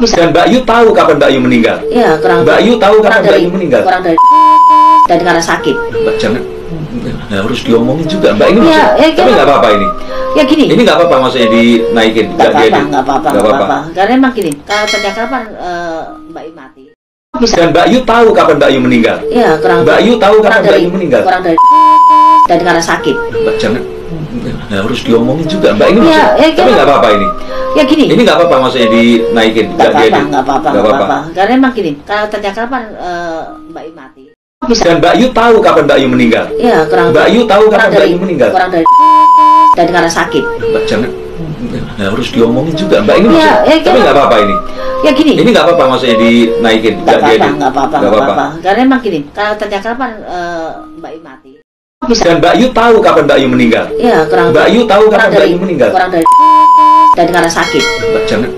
bisa Dan Mbak Yu tahu kapan Mbak Yu meninggal? ya kurang Mbak Yu tahu kapan Mbak Yu meninggal? kurang dari dan karena sakit. Mbak jangan. Nah, harus diomongin juga. Mbak ini Ya, maksud- ya, tapi nggak apa-apa ini. Ya gini. Ini nggak apa-apa maksudnya dinaikin nggak apa-apa nggak apa-apa Nggak apa-apa. karena emang gini kalau sejak kapan eh, Mbak Yu mati? Bisa. Dan Mbak Yu tahu kapan Mbak Yu meninggal? Ya kurang Mbak Yu tahu kapan Mbak Yu meninggal? kurang dari dan karena sakit. Mbak jangan. Nah, harus diomongin juga. Mbak ini Ya, maksud- ya, tapi ya. nggak apa-apa ini ya gini. Ini nggak apa-apa maksudnya dinaikin nggak apa-apa nggak apa-apa Nggak apa-apa. karena emang gini kalau sejak kapan eh, Mbak Yu mati bisa. Dan Mbak Yu tahu kapan Mbak Yu meninggal? Ya kurang Mbak Yu tahu kapan Mbak Yu meninggal? kurang dari dan karena sakit. Mbak jangan. Nah, harus diomongin juga. Mbak ini Ya, maksud- ya, tapi nggak apa-apa ini. Ya gini. Ini nggak apa-apa maksudnya dinaikin nggak apa-apa nggak apa-apa Nggak apa-apa. karena emang gini kalau sejak kapan eh, Mbak Yu mati bisa dan Mbak Yu tahu kapan Mbak Yu meninggal? Ya kurang Mbak Yu tahu kapan Mbak Yu meninggal? kurang dari dan karena sakit. Mbak jangan.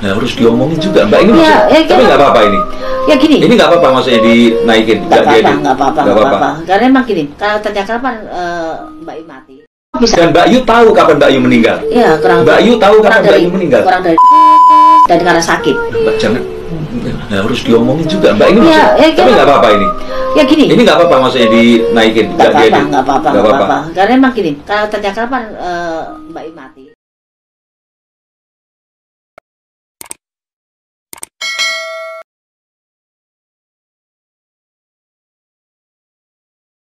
Nah, harus diomongin juga Mbak. Ini Ya, maksud- ya, tapi ya. nggak apa-apa ini. ya gini. Ini nggak apa-apa maksudnya dinaikin. Nggak apa-apa nggak apa-apa Nggak nggak apa-apa. karena emang gini kalau sejak kapan eh, Mbak Yu mati? Bisa. Dan Mbak Yu tahu kapan Mbak Yu meninggal? Ya kurang Mbak Yu tahu kapan Mbak Yu meninggal? kurang dari dan karena sakit. Mbak jangan. Nah, harus diomongin juga Mbak. Ini Ya, maksud- ya, tapi nggak apa-apa ini. Ya gini. Ini nggak apa-apa maksudnya dinaikin nggak apa-apa nggak apa-apa Nggak nggak karena emang gini kalau sejak kapan eh, Mbak Yu mati